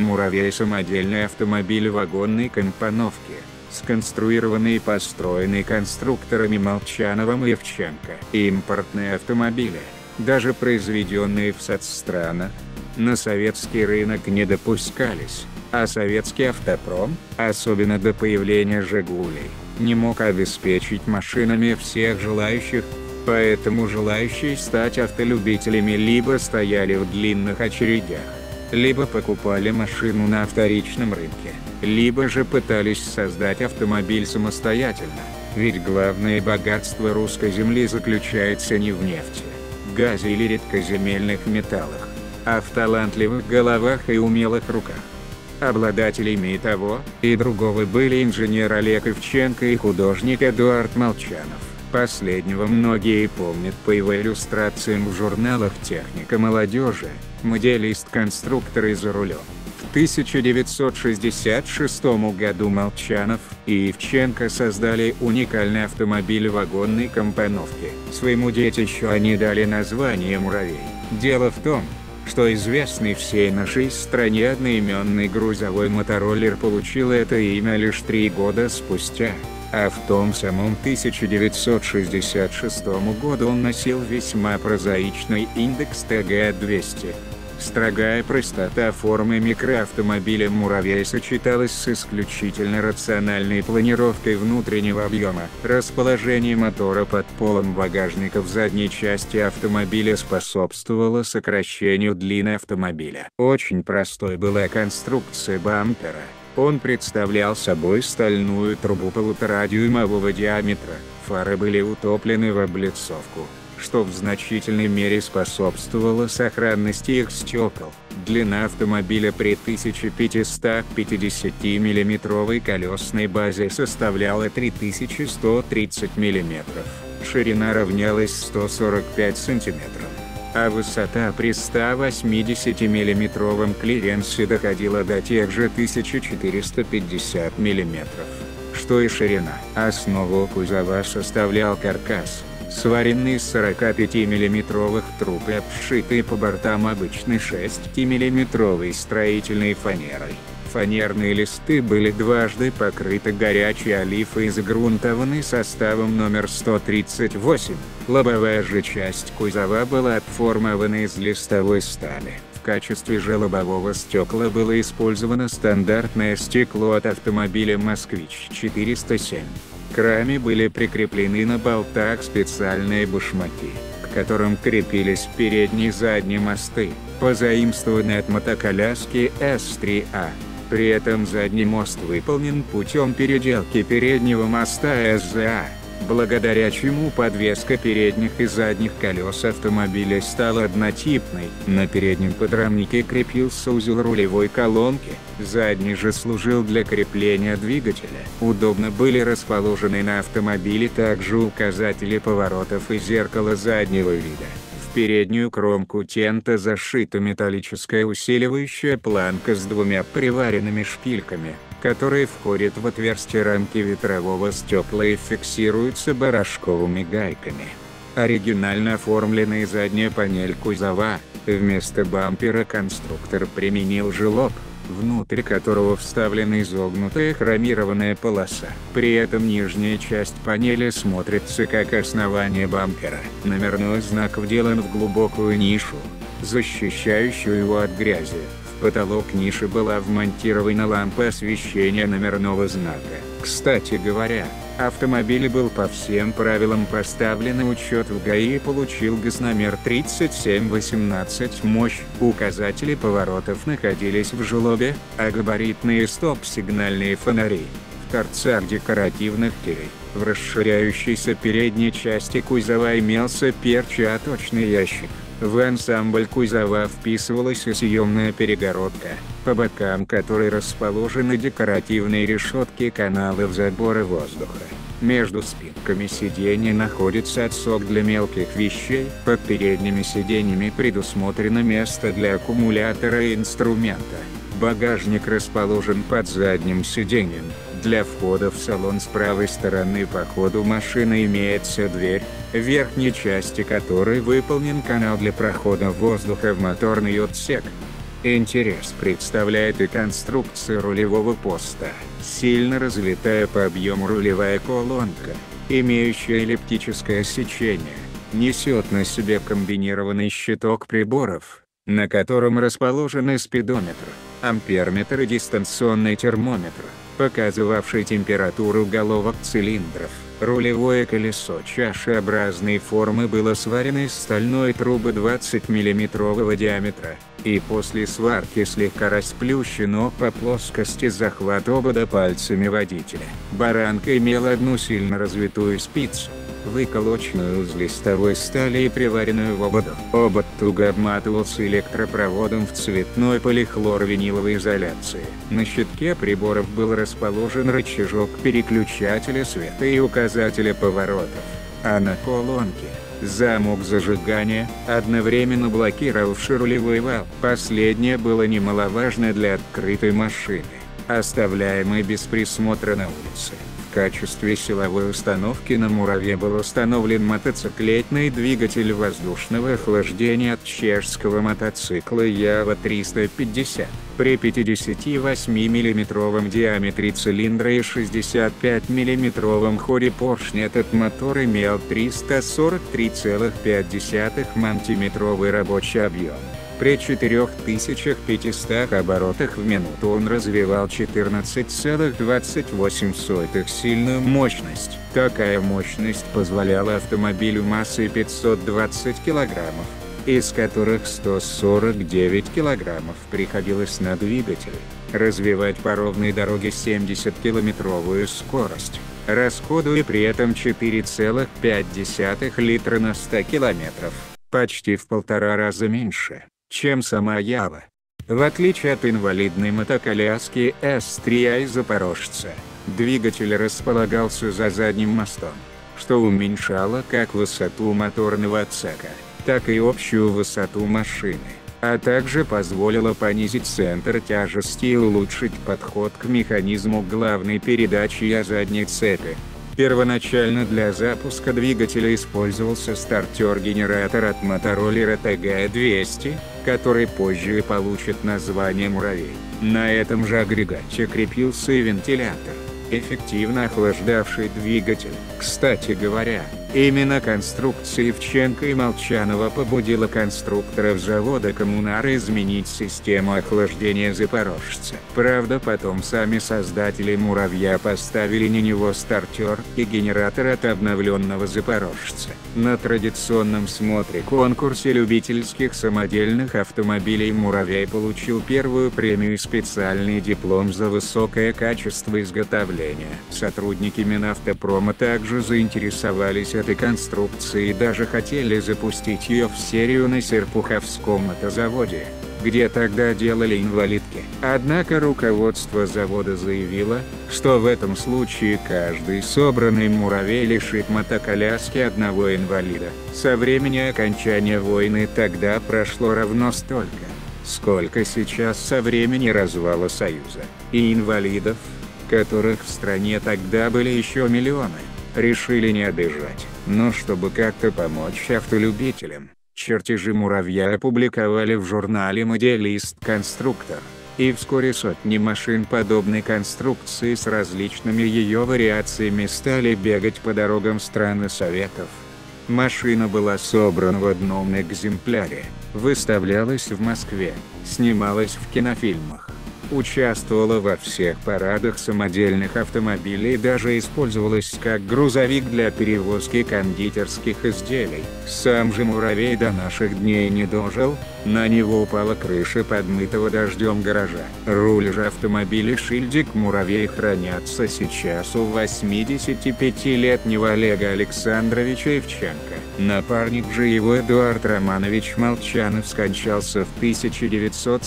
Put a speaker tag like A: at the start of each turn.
A: Муравей – самодельный автомобиль вагонной компоновки, сконструированный и построенный конструкторами Молчановым и Евченко. Импортные автомобили, даже произведенные в соцстранах, на советский рынок не допускались, а советский автопром, особенно до появления «Жигулей», не мог обеспечить машинами всех желающих, поэтому желающие стать автолюбителями либо стояли в длинных очередях, либо покупали машину на вторичном рынке, либо же пытались создать автомобиль самостоятельно, ведь главное богатство русской земли заключается не в нефти, газе или редкоземельных металлах, а в талантливых головах и умелых руках. Обладателями и того, и другого были инженер Олег Ивченко и художник Эдуард Молчанов. Последнего многие помнят по его иллюстрациям в журналах «Техника молодежи», моделист-конструктор и за рулем. В 1966 году Молчанов и Евченко создали уникальный автомобиль вагонной компоновки. Своему детищу они дали название «Муравей». Дело в том, что известный всей нашей стране одноименный грузовой мотороллер получил это имя лишь три года спустя, а в том самом 1966 году он носил весьма прозаичный индекс ТГ-200. Строгая простота формы микроавтомобиля «Муравей» сочеталась с исключительно рациональной планировкой внутреннего объема. Расположение мотора под полом багажника в задней части автомобиля способствовало сокращению длины автомобиля. Очень простой была конструкция бампера. Он представлял собой стальную трубу полуторадюймового диаметра, фары были утоплены в облицовку что в значительной мере способствовало сохранности их стекол. Длина автомобиля при 1550 миллиметровой колесной базе составляла 3130 мм. Ширина равнялась 145 см. А высота при 180 миллиметровом клиренсе доходила до тех же 1450 мм. Что и ширина. Основу кузова составлял каркас, сваренный из 45 миллиметровых труб и обшитый по бортам обычной 6 миллиметровой строительной фанерой. Фанерные листы были дважды покрыты горячей олифой и загрунтованы составом номер 138. Лобовая же часть кузова была отформована из листовой стали. В качестве же лобового стекла было использовано стандартное стекло от автомобиля «Москвич-407». К раме были прикреплены на болтах специальные башмаки, к которым крепились передние и задние мосты, позаимствованные от мотоколяски С3А. При этом задний мост выполнен путем переделки переднего моста СЗА благодаря чему подвеска передних и задних колес автомобиля стала однотипной. На переднем подрамнике крепился узел рулевой колонки, задний же служил для крепления двигателя. Удобно были расположены на автомобиле также указатели поворотов и зеркало заднего вида. Переднюю кромку тента зашита металлическая усиливающая планка с двумя приваренными шпильками которые входят в отверстие рамки ветрового стекла и фиксируются барашковыми гайками. Оригинально оформленная задняя панель кузова, вместо бампера конструктор применил желоб, внутрь которого вставлена изогнутая хромированная полоса. При этом нижняя часть панели смотрится как основание бампера. Номерной знак вделан в глубокую нишу, защищающую его от грязи потолок ниши была вмонтирована лампа освещения номерного знака. Кстати говоря, автомобиль был по всем правилам поставлен на учет в ГАИ и получил ГАЗ номер 3718 мощь. Указатели поворотов находились в желобе, а габаритные стоп-сигнальные фонари в торцах декоративных дверей. В расширяющейся передней части кузова имелся перчаточный ящик. В ансамбль кузова вписывалась и съемная перегородка, по бокам которой расположены декоративные решетки каналов забора воздуха. Между спинками сидений находится отсок для мелких вещей, под передними сиденьями предусмотрено место для аккумулятора и инструмента. Багажник расположен под задним сиденьем, для входа в салон с правой стороны по ходу машины имеется дверь, в верхней части которой выполнен канал для прохода воздуха в моторный отсек. Интерес представляет и конструкция рулевого поста, сильно развитая по объему рулевая колонка, имеющая эллиптическое сечение, несет на себе комбинированный щиток приборов, на котором расположены спидометр, амперметр и дистанционный термометр, показывавший температуру головок цилиндров. Рулевое колесо чашеобразной формы было сварено из стальной трубы 20 мм диаметра, и после сварки слегка расплющено по плоскости захват обода пальцами водителя. Баранка имела одну сильно развитую спицу, выколоченную из листовой стали и приваренную в ободу. Обод туго обматывался электропроводом в цветной полихлорвиниловой изоляции. На щитке приборов был расположен рычажок переключателя света и указателя поворотов, а на колонке замок зажигания, одновременно блокировавший рулевой вал. Последнее было немаловажно для открытой машины, оставляемой без присмотра на улице. В качестве силовой установки на «Муравье» был установлен мотоциклетный двигатель воздушного охлаждения от чешского мотоцикла Ява 350. При 58 мм диаметре цилиндра и 65 мм ходе поршня этот мотор имел 343,5 мантиметровый рабочий объем. При 4500 оборотах в минуту он развивал 14,28 сильную мощность. Такая мощность позволяла автомобилю массой 520 килограммов, из которых 149 килограммов приходилось на двигатель, развивать по ровной дороге 70-километровую скорость, расходуя при этом 4,5 литра на 100 километров, почти в полтора раза меньше чем сама Ява. В отличие от инвалидной мотоколяски С3 из Запорожца, двигатель располагался за задним мостом, что уменьшало как высоту моторного отсека, так и общую высоту машины, а также позволило понизить центр тяжести и улучшить подход к механизму главной передачи и задней цепи. Первоначально для запуска двигателя использовался стартер-генератор от мотороллера TG200, который позже получит название «Муравей». На этом же агрегате крепился и вентилятор, эффективно охлаждавший двигатель. Кстати говоря, Именно конструкция Евченко и Молчанова побудила конструкторов завода «Коммунара» изменить систему охлаждения «Запорожца». Правда потом сами создатели «Муравья» поставили на него стартер и генератор от обновленного «Запорожца». На традиционном смотре-конкурсе любительских самодельных автомобилей «Муравей» получил первую премию и специальный диплом за высокое качество изготовления. Сотрудники Минавтопрома также заинтересовались этой конструкции и даже хотели запустить ее в серию на Серпуховском мотозаводе, где тогда делали инвалидки. Однако руководство завода заявило, что в этом случае каждый собранный муравей лишит мотоколяски одного инвалида. Со времени окончания войны тогда прошло равно столько, сколько сейчас со времени развала Союза. И инвалидов, которых в стране тогда были еще миллионы решили не обижать. Но чтобы как-то помочь автолюбителям, чертежи муравья опубликовали в журнале «Моделист-конструктор», и вскоре сотни машин подобной конструкции с различными ее вариациями стали бегать по дорогам страны Советов. Машина была собрана в одном экземпляре, выставлялась в Москве, снималась в кинофильмах участвовала во всех парадах самодельных автомобилей и даже использовалась как грузовик для перевозки кондитерских изделий. Сам же муравей до наших дней не дожил, на него упала крыша подмытого дождем гаража. Руль же автомобиля шильдик муравей хранятся сейчас у 85-летнего Олега Александровича Евченко. Напарник же его Эдуард Романович Молчанов скончался в 1900